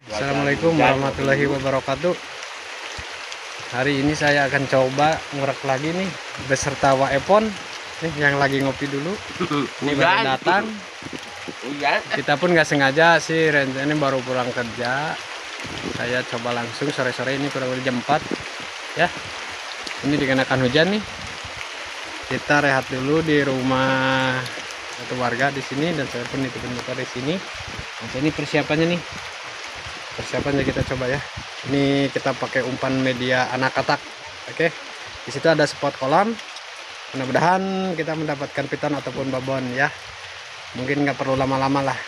Assalamualaikum warahmatullahi wabarakatuh. Hari ini saya akan coba ngurak lagi nih Beserta Waepon nih yang lagi ngopi dulu. Ini baru datang. Kita pun nggak sengaja sih ini baru pulang kerja. Saya coba langsung sore-sore ini kurang lebih jam 4 Ya Ini dikenakan hujan nih. Kita rehat dulu di rumah satu warga di sini dan saya pun dititipin motor di sini. Nah, ini persiapannya nih persiapannya kita coba ya? Ini kita pakai umpan media anak katak. Oke di situ ada spot kolam. Mudah-mudahan kita mendapatkan piton ataupun babon ya. Mungkin nggak perlu lama-lama lah.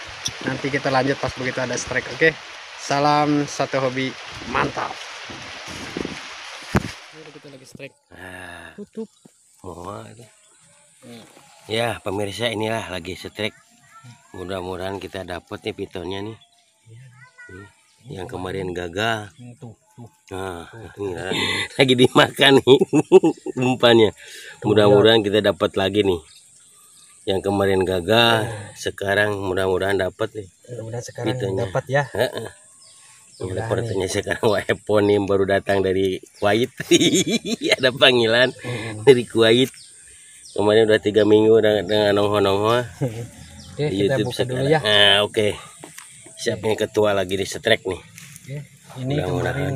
Nanti kita lanjut pas begitu ada strike oke? Salam satu hobi mantap. Ini kita lagi strike. Nah, tutup. Mau itu. Hmm. Ya, pemirsa inilah lagi strike. Mudah-mudahan kita dapat nih pitonnya nih. Nih, Yang kemarin gagal. Tuh tuh Nah, ini lah. lagi dimakan nih umpannya. Mudah-mudahan kita dapat lagi nih. Yang kemarin gagal, sekarang mudah-mudahan dapat nih. mudah-mudahan sekarang Pitonnya. dapat ya Sepertinya sekarang Waepon nih baru datang dari Kuwait. Ada panggilan Hmm. dari Kuwait. Kemarin udah tiga minggu dengan, nongho-nongho di kita YouTube buka sekarang. dulu ya Nah, oke. Siapa yang ketua lagi di strike nih? Oke, ini Mudah-mudahan. kemarin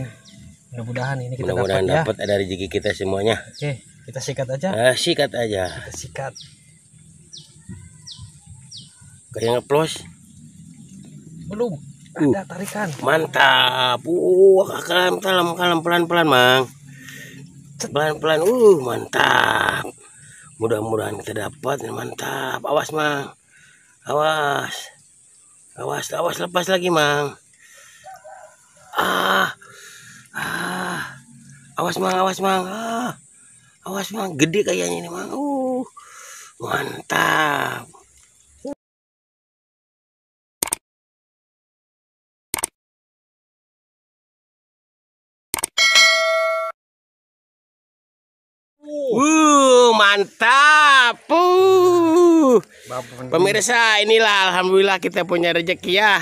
mudah-mudahan ini kita Mudah-mudahan dapat ya. dapat ada rezeki kita semuanya. Oke, kita sikat aja. Ah, sikat aja. Kita sikat. Kayak ngeplos. Belum Uh. ada tarikan. Mantap. Uh, kalem kalem kalem pelan-pelan, Mang. Pelan-pelan. Uh, mantap. Mudah-mudahan kita dapat mantap. Awas, Mang. Awas. Awas, awas lepas lagi, Mang. Ah. Ah. Awas, Mang, awas, Mang. Ah. Awas, Mang. Gede kayaknya ini, Mang. Uh. Mantap. Uh, mantap. Uh. Pemirsa, inilah alhamdulillah kita punya rezeki ya.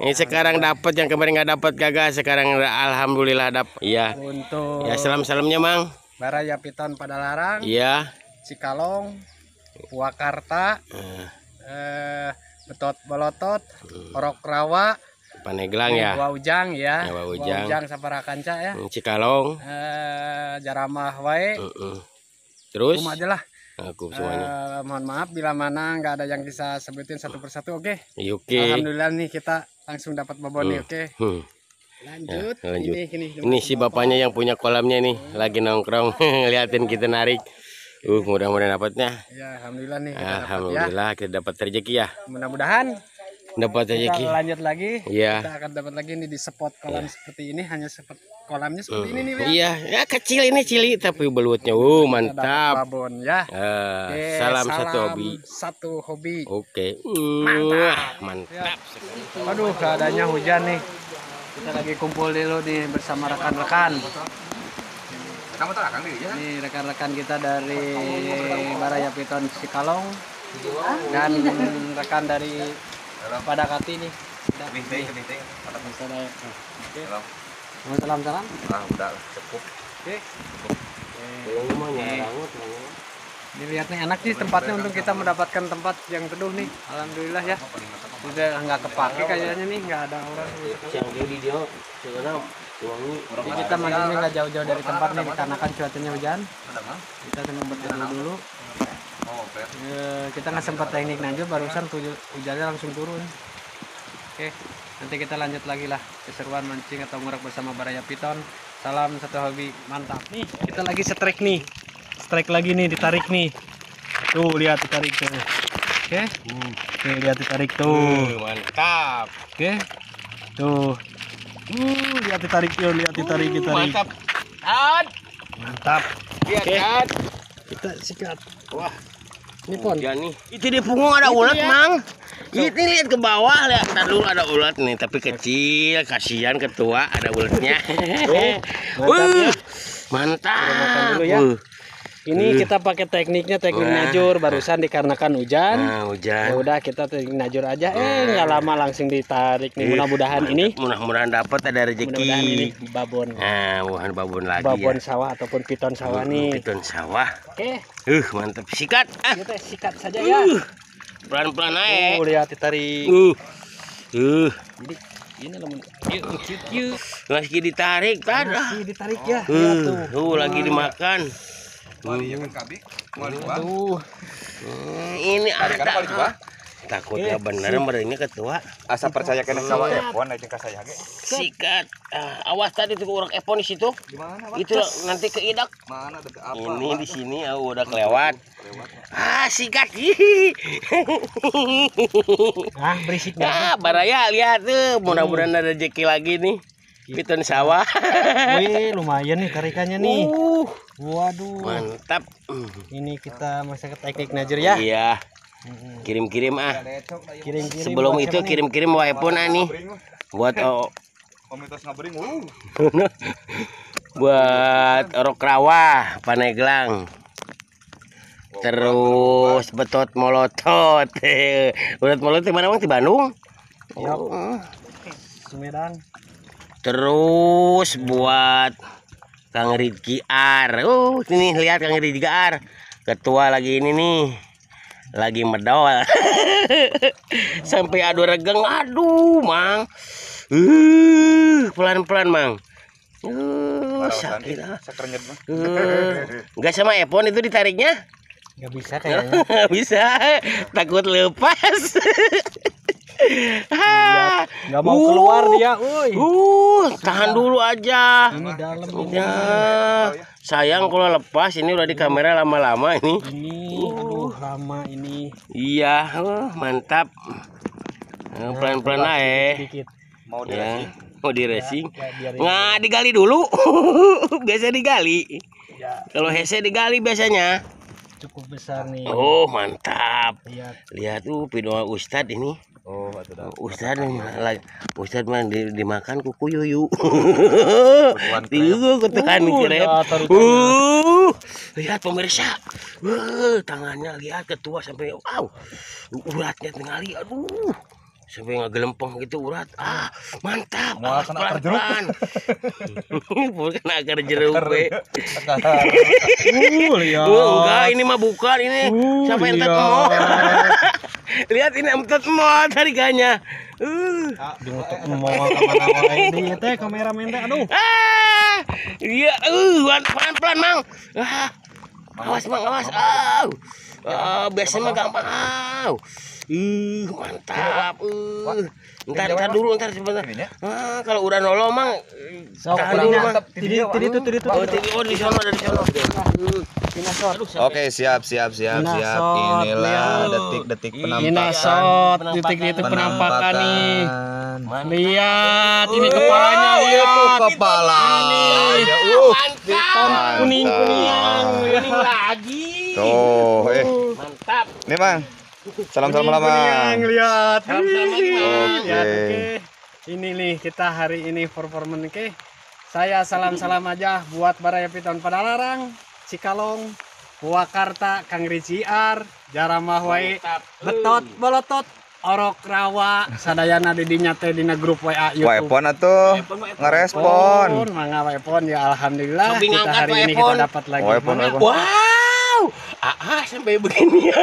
Ini sekarang dapat yang kemarin nggak dapat gagal, sekarang alhamdulillah dapat. Iya. Untuk Ya salam-salamnya, Mang. Baraya Piton pada larang, Iya. Cikalong, Purwakarta, Eh, eh, Betot Bolotot, Hmm. Orok Rawa, Paneglang ya. Waujang ya. Ya, Waujang. Waujang Saparakanca ya. Cikalong. Eh, Jaramah wae. Mm-mm. Terus Umum aja lah. Aku semuanya. Eh, mohon maaf bila mana nggak ada yang bisa sebutin satu persatu. Oke. Oke. Alhamdulillah nih kita langsung dapat babon nih. Oke. Hmm. Lanjut. Ya, lanjut. Ini, ini, Ini si bapaknya yang punya kolamnya nih lagi nongkrong liatin kita narik. Uh, mudah-mudahan dapatnya. Ya, alhamdulillah nih kita ya. Alhamdulillah kita dapat rezeki ya. Mudah-mudahan Dapat kita rezeki. lanjut lagi. Iya. Kita akan dapat lagi nih di spot kolam seperti ini. Hanya spot kolamnya seperti ini nih. Iya, ya kecil ini cili tapi belutnya. Uh, Kita dapat mantap. babon ya. Eh, Oke, salam satu hobi. Satu hobi. Oke. Wah, mantap. Aduh, keadaannya hujan nih. Kita lagi kumpul dulu nih bersama rekan-rekan. Ini rekan-rekan kita dari Baraya Piton Cikalong dan rekan dari Padakati nih. Udah. Oke. Mau salam-salam? Oke. Ini lihat nih enak sih tempatnya untuk kita mendapatkan tempat yang teduh nih. Alhamdulillah ya. Udah nggak kepake kayaknya nih, nggak ada orang. Jadi kita malamnya nggak jauh-jauh dari tempat nih dikarenakan cuacanya hujan. Kita cuma berteduh dulu. Eh, kita nggak sempat teknik lanjut barusan hujannya langsung turun. Oke, nanti kita lanjut lagi lah keseruan mancing atau ngurak bersama Baraya Piton. Salam satu hobi mantap. Nih kita lagi strike nih, strike lagi nih ditarik nih. Tuh lihat ditarik tuh. Oke, Oke, lihat ditarik tuh. Uh, mantap. Oke, tuh. Uh, lihat ditarik tuh, lihat ditarik ditarik. Mantap. Mantap. lihat Oke. Ad. Kita sikat. Wah, Ini pon. hujan nih. Itu di punggung ada ulat, Mang. Itu lihat ke bawah, lihat Ntar dulu ada ulat nih, tapi kecil, kasihan ketua ada ulatnya. mantap ya. Uh, mantap. Dulu ya. Uh, Ini kita pakai tekniknya teknik Wah. najur barusan dikarenakan hujan. Nah, Ya hujan. udah kita teknik najur aja. Eh nggak lama langsung ditarik nih. Ih, Mudah-mudahan ini Mudah-mudahan dapat ada mudah-mudahan ini rezeki. babon Nah, bukan babon lagi babon ya. sawah ataupun piton sawah nih. Piton sawah. Oke, Uh, mantap. Sikat. Ah. kita sikat saja ya. Uh, pelan-pelan aja. Oh, lihat ditarik. Uh. Uh, Jadi ini. Yuk, yuk, yuk. lagi ditarik kan. Masih ditarik ya. Lihat tuh. Uh, tuh lagi dimakan. Tuh. Hmm, ini ada. Takutnya bener merenya ketua. asa percaya kena kawa epon aja ka saya ge Sikat. Ah, awas tadi tuh orang epon di situ. gimana Itu nanti keidak. mana ada apa Ini di sini ah, udah kelewat. Ah, sikat. Ah, berisik banget. ah, baraya lihat tuh. Mudah-mudahan ada rezeki lagi nih. Piton sawah. Wih, lumayan nih tarikannya nih. Uh, Waduh. mantap. Ini kita masih ke teknik najur ya. Iya. Kirim-kirim ah. Kirim-kirim. Sebelum itu kirim-kirim wipon ah nih. Buat oh, komitos ngabering uh buat orok rawa, paneglang. Terus betot molotot. betot molotot di mana bang? Di Bandung. Iya. Oh. Sumedang. Terus buat Kang Rizky Ar. Uh, ini lihat Kang Rizky Ar. Ketua lagi ini nih. Lagi medol. Sampai adu regeng. Aduh, Mang. Uh, pelan-pelan, Mang. Uh, sakit ah. mah Uh, Enggak sama Epon itu ditariknya? Gak bisa kayaknya. Bisa. Takut lepas. Ah, Gak mau Uh. keluar dia, woi. Uh, tahan dulu aja. Ini dalam ini. Ya, sayang kalau lepas ini udah di kamera lama-lama ini. Ini aduh lama ini. Iya, uh, mantap. Eh, Pelan-pelan aja. Dikit. mau di Ya, mau di racing. Ya, ini. Nggak digali dulu. Biasa digali. Ya, Kalau hese digali biasanya. Cukup besar nih. Oh, mantap. Lihat. Lihat tuh video Ustad ini. oh Ustad lagi Ustad mah di- dimakan kuku yuyu. Krep. Tiga kutukan Uh, krep. itu. Uh, lihat pemirsa. Uh, tangannya lihat ketua sampai wow. Uratnya tinggali aduh. Sampai ngegelempeng gitu urat. Ah, mantap. Mau Ah, kena akar jeruk. Bukan akar jeruk. we. Uh, lihat. Oh, enggak, ini mah bukan ini. Uh, Siapa yang lihat. tetmo? Lihat ini em tetmo tarikannya. Uh. Di ngutuk mau wae ini teh kameramen teh aduh. Ah, iya, uh, pelan-pelan, Mang. Ah, awas, Mang, awas. Au. Ah, biasanya mah gampang. Au. Uh, mantap. Uh. Ntar, ntar dulu, ntar sebentar. Ininya? Ah, kalau udah nolong, Mang. Sok Tahan tadi dulu, Mang. tadi tadi itu tadi itu. Oh, di, oh, di sana, dari sana. Sampai- Oke siap siap siap siap inilah detik-detik penampakan Penampakan. titik-titik penampakan nih. Lihat ini kepalanya lihat. kepala Ini. uh Mantap. kuning kuningan. Kuning lagi. tuh eh Mantap. ini mang salam salam lama lihat. Lagi, Mang. Lihat, Oke. Ini nih kita hari ini performan oke. Saya salam-salam aja buat Baraya Piton Padalarang, Cikalong, Purwakarta, Kang Riciar, Jaramah wae. Betot, Bolotot, Orok Rawa, sadayana di dinya teh dina grup WA YouTube. Wepon atuh ngerespon Pon, mangga Wepon ya alhamdulillah kita hari ini kita dapat lagi. Wepon, Mangga. Wepon. Ah, ah, sampai begini ya.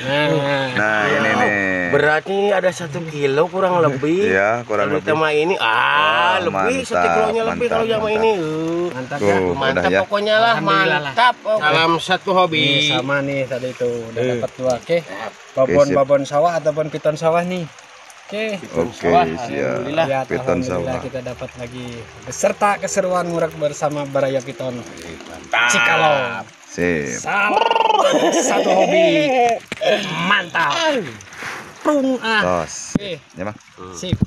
Nah, nah ini nih Beratnya ini ada satu kilo kurang lebih. ya kurang Kalau lebih sama ini ah Oh, lebih mantap, satu kilonya lebih mantap, kalau sama mantap. ini. Uh, mantap Tuh. ya. mantap ya. pokoknya lah mantap. Salam satu hobi. Ini sama nih tadi itu udah Eh. dapat dua. Oke. Oke, Babon sip. babon sawah ataupun piton sawah nih. Oke. Oke, siap. Alhamdulillah. Lihat, Piton alhamdulillah sawah. kita dapat lagi beserta keseruan murak bersama Baraya Piton Mantap. Cikalong. sip satu hobi. Mantap. Prung ah. tos Oke, ya sip.